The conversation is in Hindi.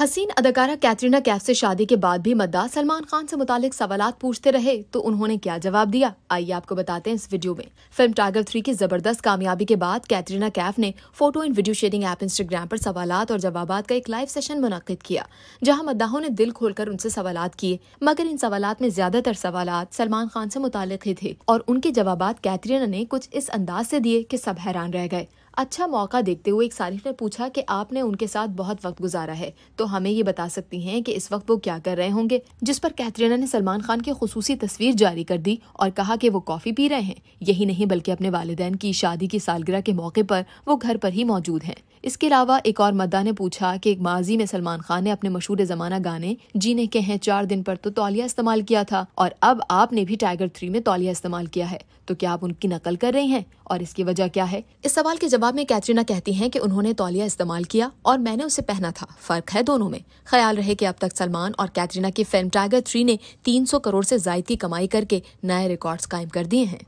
हसीन अदाकारा कैटरीना कैफ से शादी के बाद भी मद्दा सलमान खान से मुतालिक सवाल पूछते रहे तो उन्होंने क्या जवाब दिया? आइए आपको बताते हैं इस वीडियो में। फ़िल्म टाइगर थ्री की ज़बरदस्त कामयाबी के बाद कैटरीना कैफ ने photo and video sharing app Instagram पर सवाल और जवाब का एक लाइव सेशन मुनद किया, जहाँ मद्दाहों ने दिल खोलकर उनसे सवाल किए। मगर इन सवाल में ज़्यादातर सवाल सलमान खान से मुतालिक ही थे और उनके जवाब कैटरीना ने कुछ इस अंदाज से दिए कि सब हैरान रह गए। अच्छा मौका देखते हुए एक सारिफ ने पूछा कि आपने उनके साथ बहुत वक्त गुजारा है तो हमें ये बता सकती हैं कि इस वक्त वो क्या कर रहे होंगे? जिस पर कैथरीना ने सलमान खान की खसूसी तस्वीर जारी कर दी और कहा कि वो कॉफ़ी पी रहे हैं। यही नहीं, बल्कि अपने वालदेन की शादी की सालगिरह के मौके पर वो घर पर ही मौजूद हैं। इसके अलावा एक और मद्दा ने पूछा कि एक माजी में सलमान खान ने अपने मशहूर जमाना गाने जीने के हैं चार दिन पर तो तौलिया इस्तेमाल किया था और अब आपने भी टाइगर थ्री में तौलिया इस्तेमाल किया है तो क्या आप उनकी नकल कर रही हैं? और इसकी वजह क्या है? इस सवाल के जवाब में कैटरीना कहती हैं कि उन्होंने तौलिया इस्तेमाल किया और मैंने उसे पहना था। फ़र्क है दोनों में। ख्याल रहे कि अब तक सलमान और कैटरीना की फ़िल्म टाइगर थ्री ने 300 करोड़ से जायद की कमाई करके नए रिकॉर्ड्स कायम कर दिए हैं।